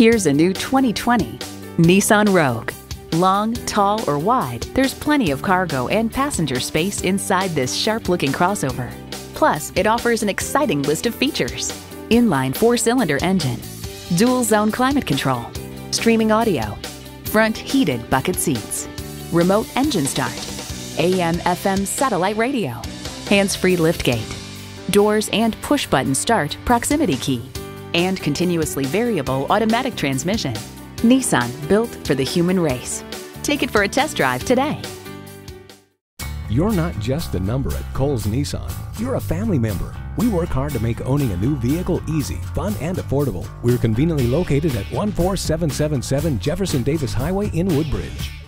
Here's a new 2020 Nissan Rogue. Long, tall, or wide, there's plenty of cargo and passenger space inside this sharp-looking crossover. Plus, it offers an exciting list of features. Inline four-cylinder engine, dual zone climate control, streaming audio, front heated bucket seats, remote engine start, AM FM satellite radio, hands-free liftgate, doors and push-button start proximity key, and continuously variable automatic transmission. Nissan, built for the human race. Take it for a test drive today. You're not just a number at Cowles Nissan. You're a family member. We work hard to make owning a new vehicle easy, fun, and affordable. We're conveniently located at 14777 Jefferson Davis Highway in Woodbridge.